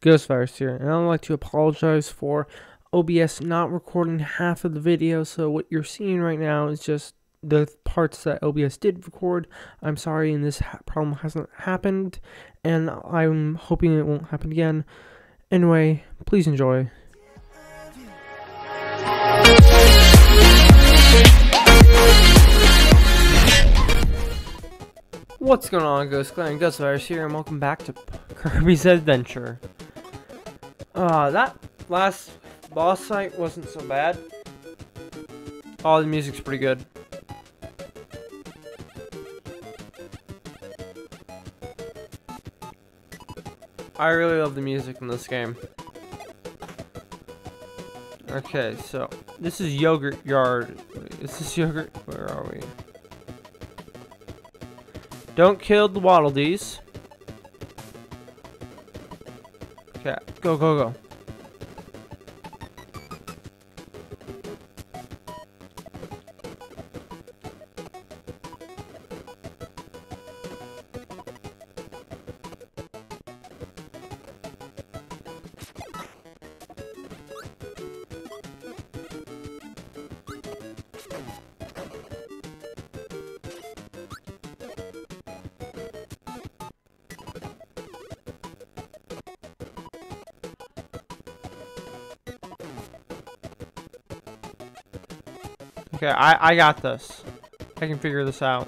Ghostvirus here, and I'd like to apologize for OBS not recording half of the video, so what you're seeing right now is just the parts that OBS did record. I'm sorry, and this ha- problem hasn't happened, and I'm hoping it won't happen again. Anyway, please enjoy. What's going on, Ghost Clan? Ghostvirus here, and welcome back to Kirby's Adventure. Uh, that last boss fight wasn't so bad. Oh, the music's pretty good. I really love the music in this game. Okay, so this is Yogurt Yard. Is this Yogurt? Where are we? Don't kill the Waddle Dees. Okay, go, go, go. Okay, I, I got this. I can figure this out.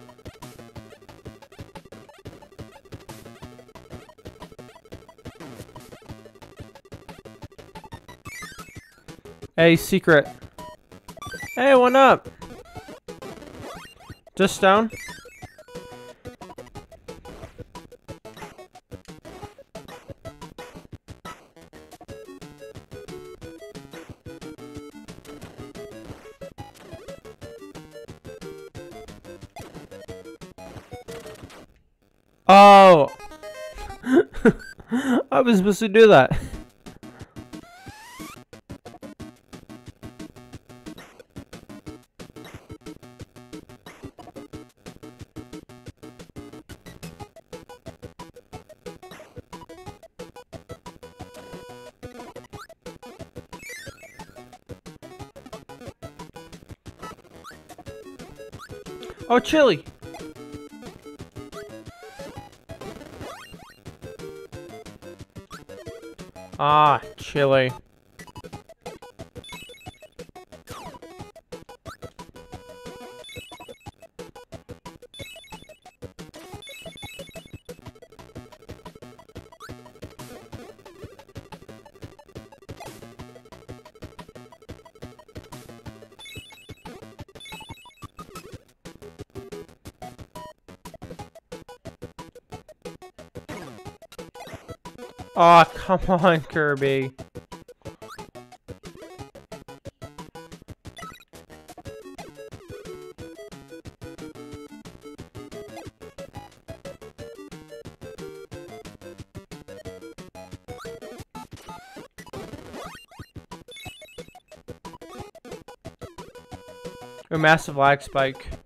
Hey, secret. Hey, what up? Just down? Oh! I was supposed to do that. Oh, chili! Ah, chili. Oh, come on, Kirby. A massive lag spike.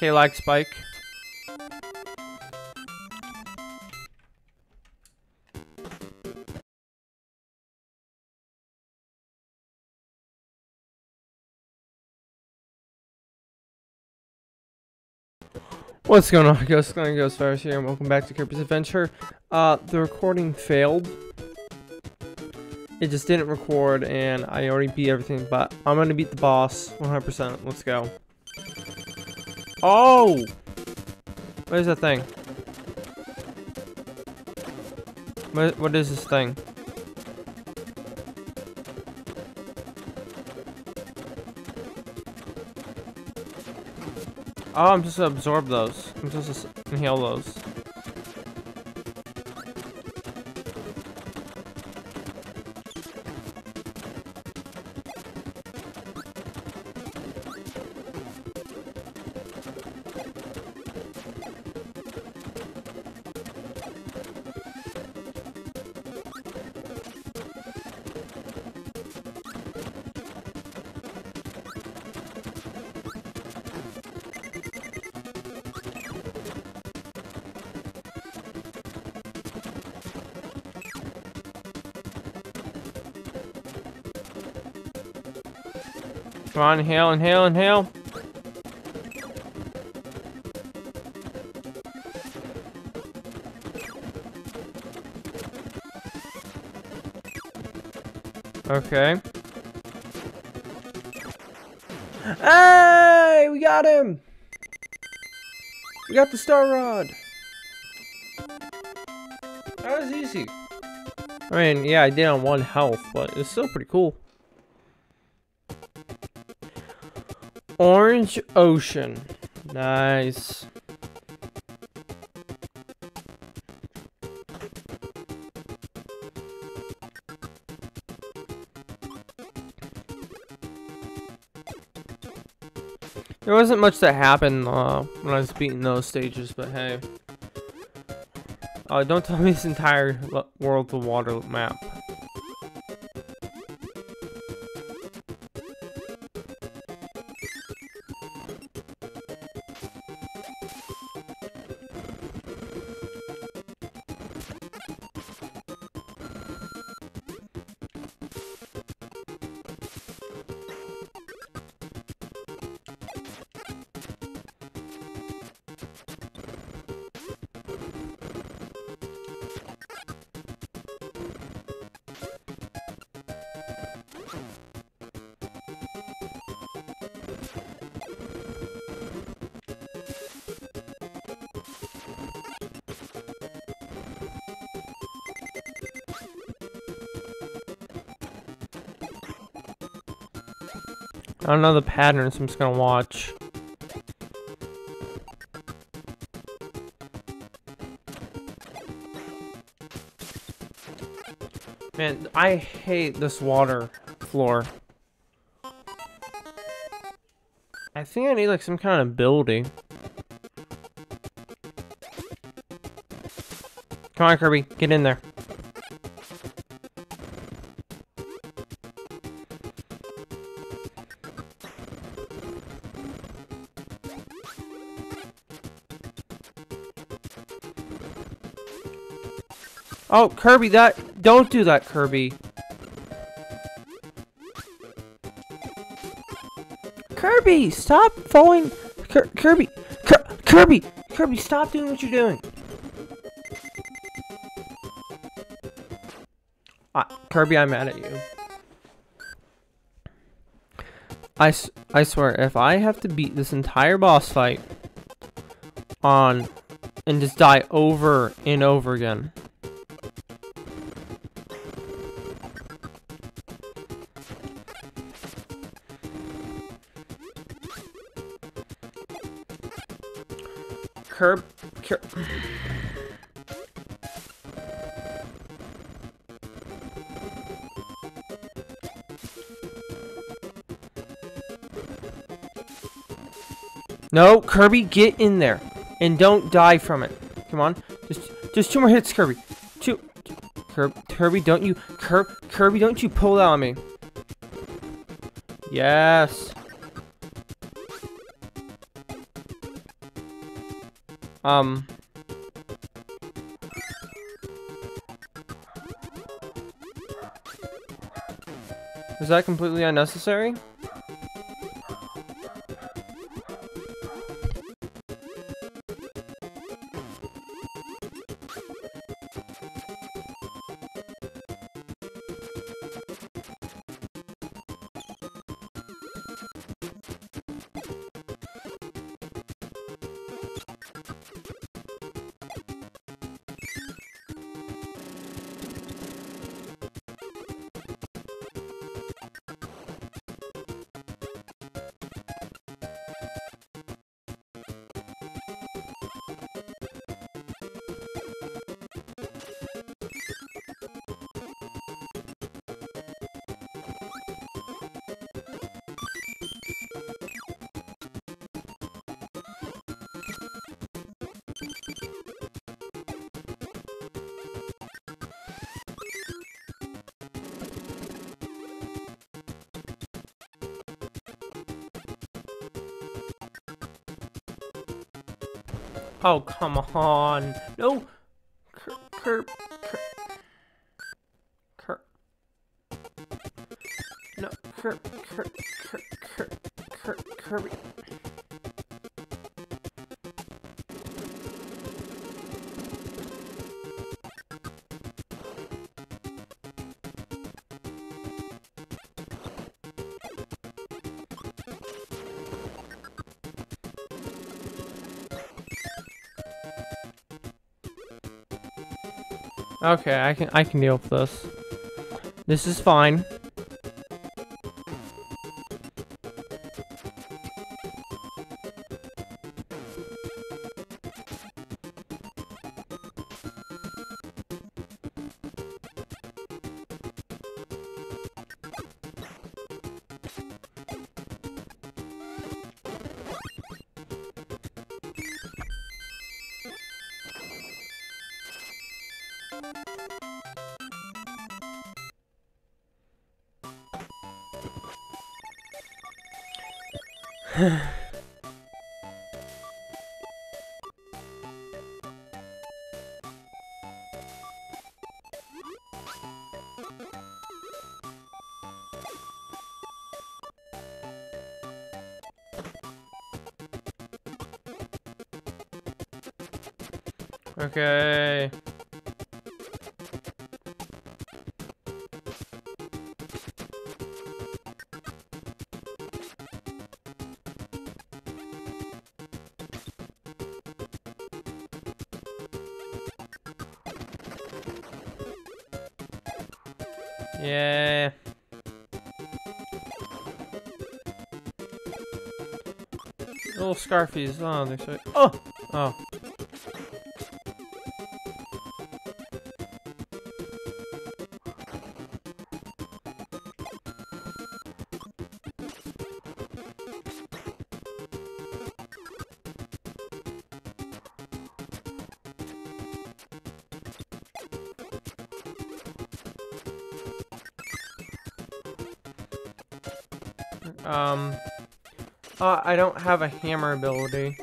Okay, lag spike. What's going on, Ghost Clan Ghost Virus here, and welcome back to Kirby's Adventure. Uh, the recording failed. It just didn't record, and I already beat everything, but I'm gonna beat the boss 100%. Let's go. Oh! Where's that thing? What, is this thing? Oh, I'm just gonna absorb those. I'm just gonna inhale those. Come on, inhale, inhale, inhale. Okay. Hey, we got him! We got the star rod. That was easy. I mean, yeah, I did on one health, but it's still pretty cool. Orange Ocean. Nice. There wasn't much that happened uh, when I was beating those stages, but hey. Uh, don't tell me this entire world of water map. I don't know the pattern, so I'm just gonna watch. Man, I hate this water floor. I think I need like some kind of ability. Come on, Kirby, get in there. Oh, Kirby, that... Don't do that, Kirby. Kirby, stop falling... Kir Kirby, Kir Kirby, Kirby, stop doing what you're doing. Uh, Kirby, I'm mad at you. I, I swear, if I have to beat this entire boss fight on and just die over and over again, curb... Cur no, Kirby, get in there. And don't die from it. Come on. Just just two more hits, Kirby. Two. Kirby, Kirby don't you... Kirby, Kirby, don't you pull that on me. Yes. Um. Was that completely unnecessary? Oh, come on. No. Cur, cur, cur. No, cur, cur. Okay, I can I can deal with this. This is fine. Okay. Yeah. Little scarfies. Oh, they're so. Oh! Oh. Don't have a hammer ability.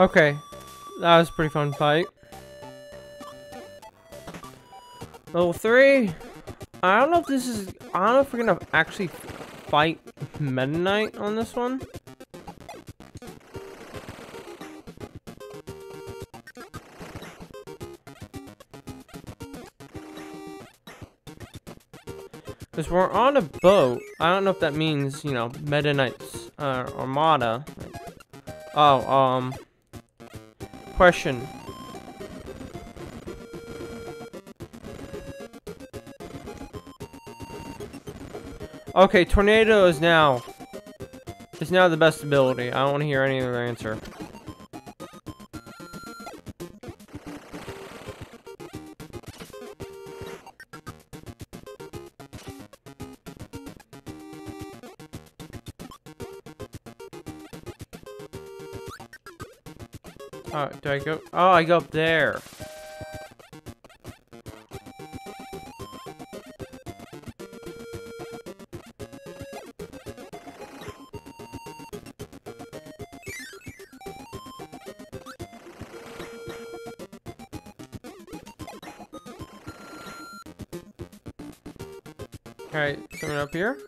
Okay, that was a pretty fun fight. Level 3. I don't know if this is... I don't know if we're gonna actually fight Meta Knight on this one. Because we're on a boat. I don't know if that means, you know, Meta Knight's uh, Armada. Oh, um... Question. Okay, Tornado is now... Is now the best ability. I don't want to hear any other answer. Do I go? Oh, I go up there. Alright, someone up here?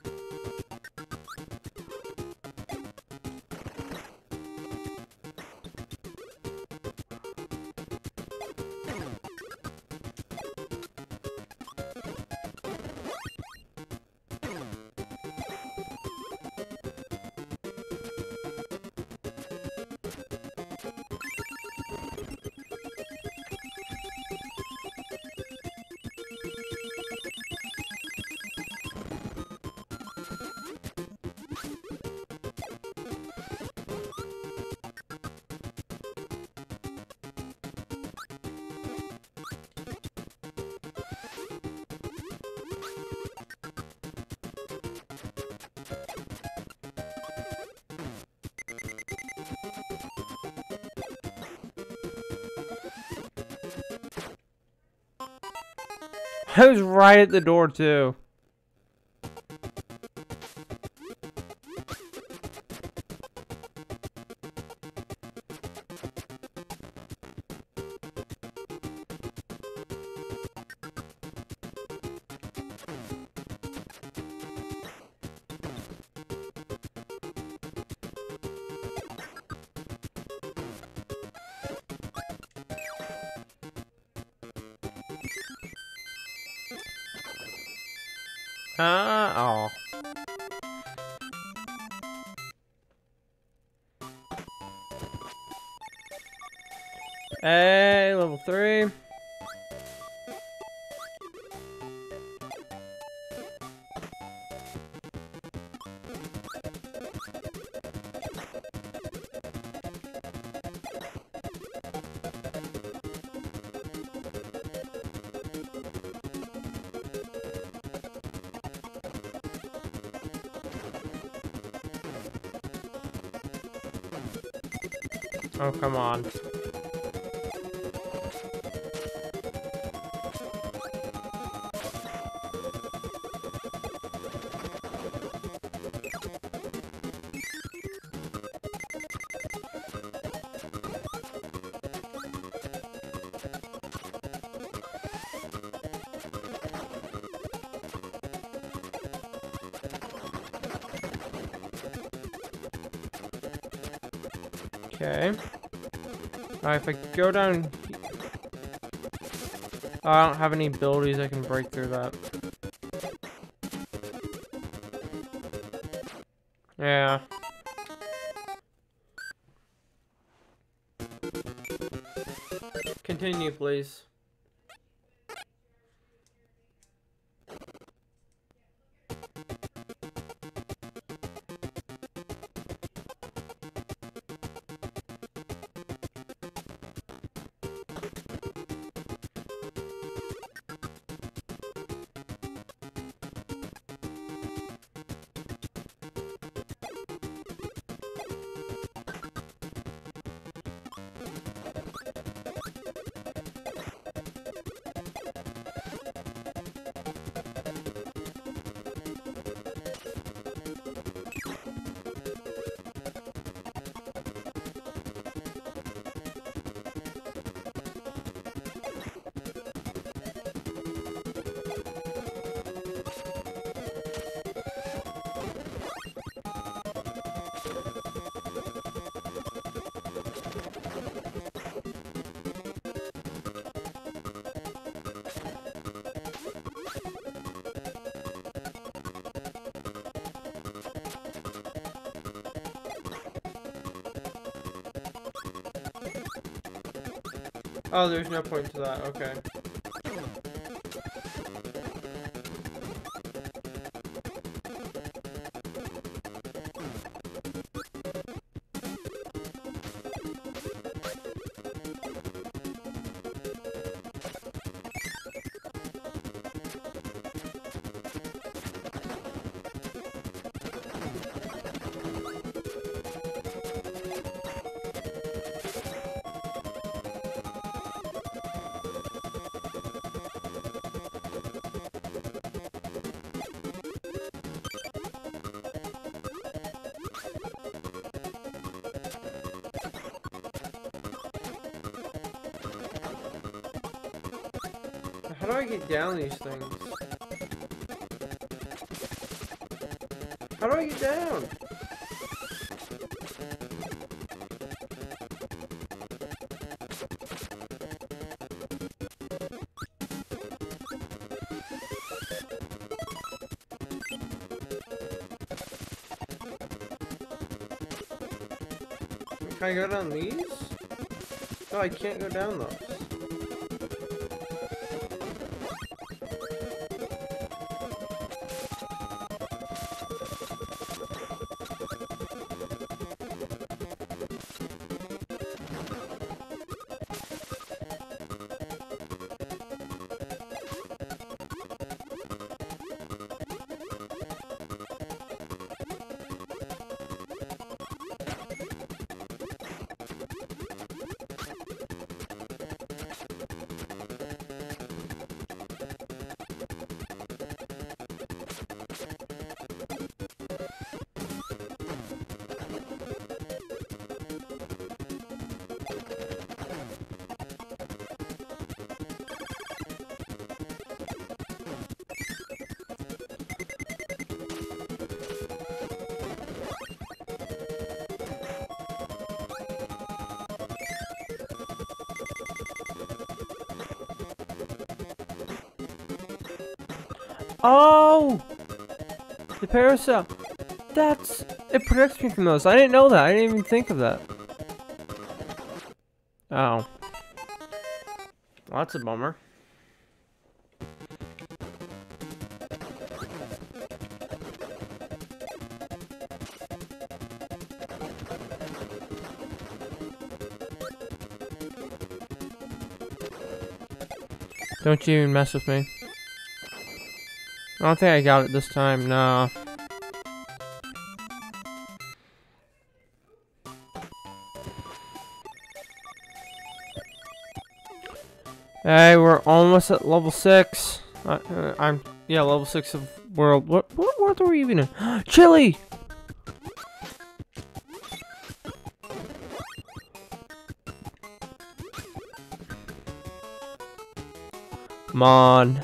I was right at the door too. Uh, oh. Hey, level three. Oh, come on. Okay. If I go down... I don't have any abilities I can break through that. Yeah. Continue, please. Oh, there's no point to that, okay. Down these things? How do I get down? Can I go down these? No, I can't go down those. Oh! The parasol. That's... It protects me from those. I didn't know that. I didn't even think of that. Oh. Well, that's a bummer. Don't you even mess with me. I don't think I got it this time, no. Hey, we're almost at level 6. Uh, uh, I'm, yeah, level 6 of world. What, what world are we even in? Chili! Come on.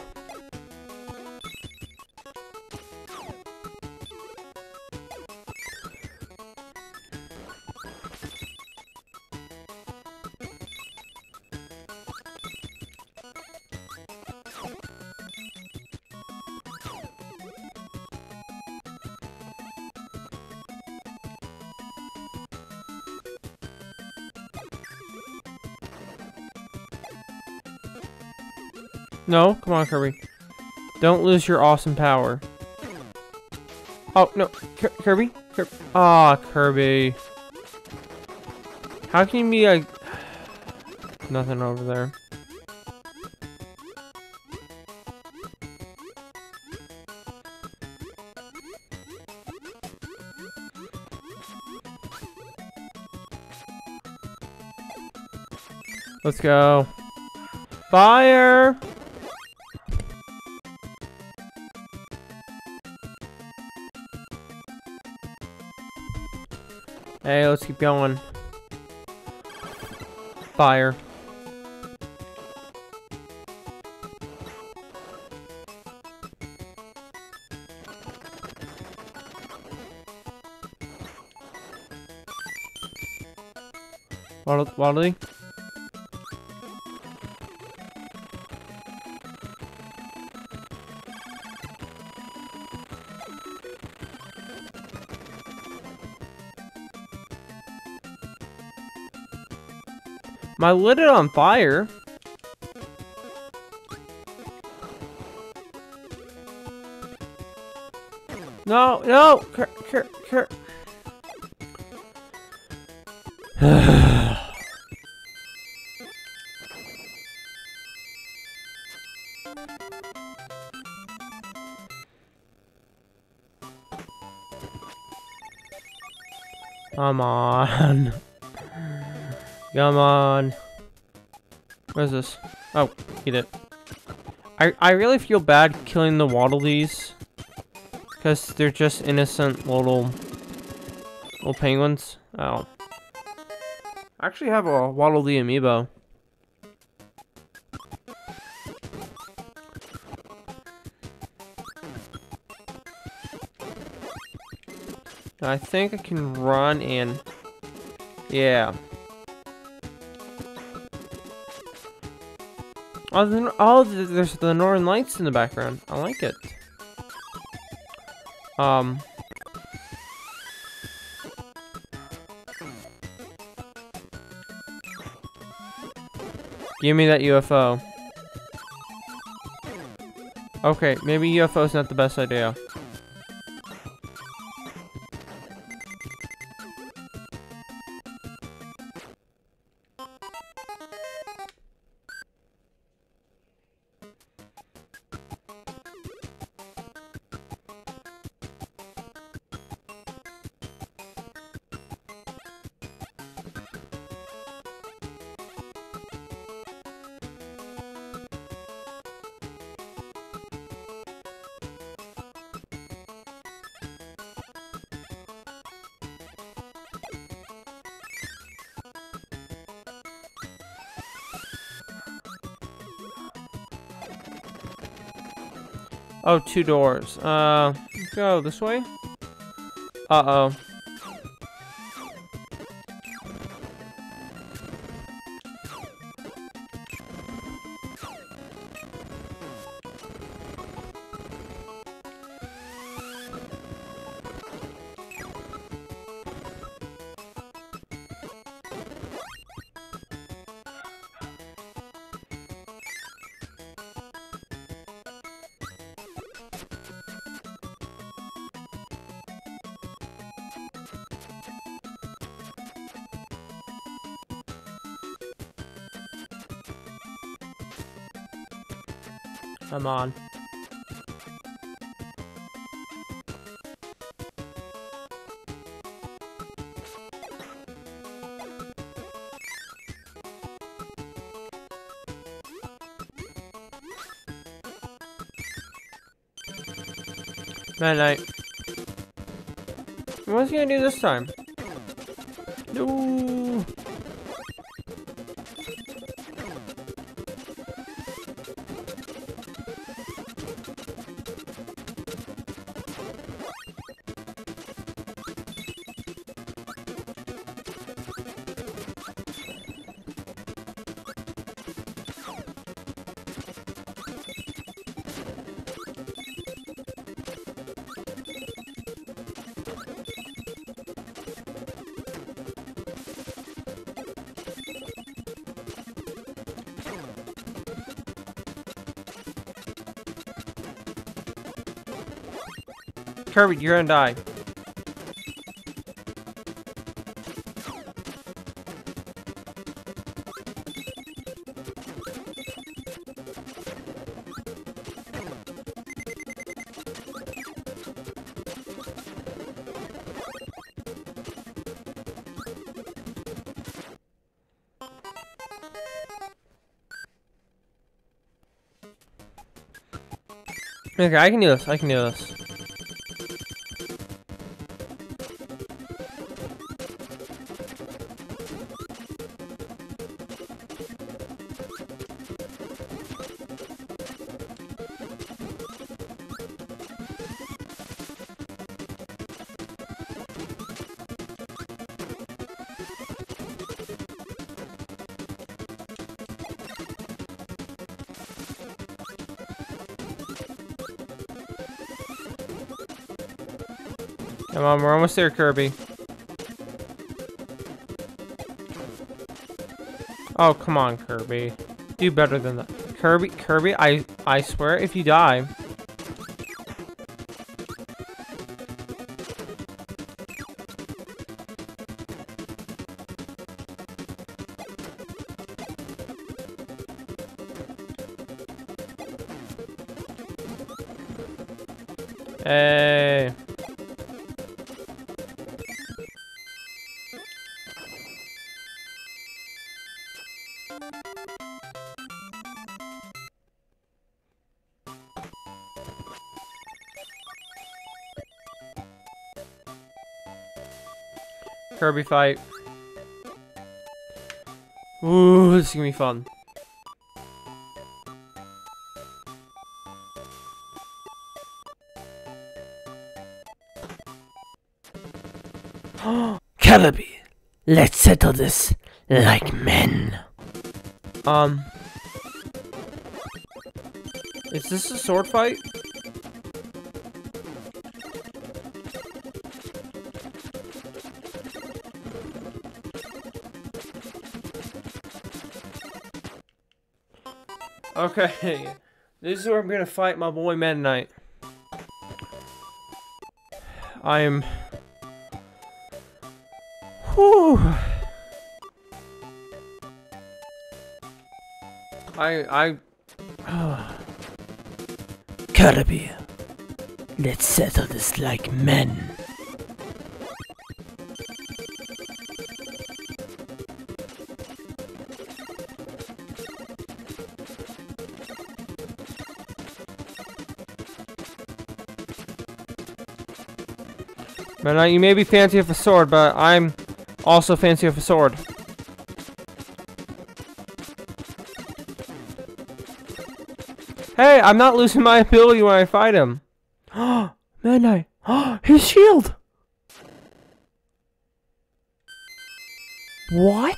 No, come on, Kirby. Don't lose your awesome power. Oh, no. Kirby? Ah, oh, Kirby. How can you be like... Nothing over there. Let's go. Fire! Hey, let's keep going. Fire. Waddle I lit it on fire. No, no, cur, cur, cur. Come on. Come on. Where's this? Oh, eat it. I, I really feel bad killing the Waddle Dees. Because they're just innocent little... Little penguins. Oh. I actually have a Waddle Dee amiibo. I think I can run and... Yeah. Oh, the, oh, there's the Northern Lights in the background. I like it. Um. Give me that UFO. Okay, maybe UFO is not the best idea. Oh, two doors. Uh, go this way? Uh-oh. On. Meta Knight. What's he gonna do this time? No. Kirby, you're gonna die. Okay, I can do this. I can do this. Come on, we're almost there, Kirby. Oh, come on, Kirby. Do better than that. Kirby, Kirby, I, I swear, if you die... Kirby fight. Ooh, this is gonna be fun. Kirby, let's settle this like men. Um. Is this a sword fight? Okay, this is where I'm gonna fight my boy Meta Knight. I am. Whew. I I Kirby, let's settle this like men. Meta Knight, uh, you may be fancy with a sword, but I'm also fancy with a sword. Hey, I'm not losing my ability when I fight him. Meta Knight. His shield. What?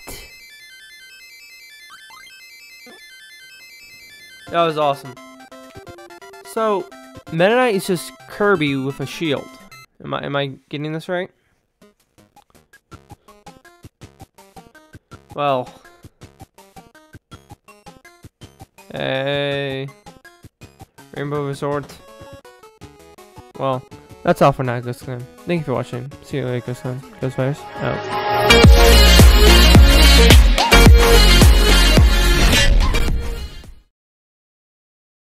That was awesome. So, Meta Knight is just Kirby with a shield. Am I am I getting this right? Well. Hey. Rainbow Resort. Well, that's all for now, Ghost Clan. Thank you for watching. See you later, Ghost Clan. Ghost Virus out.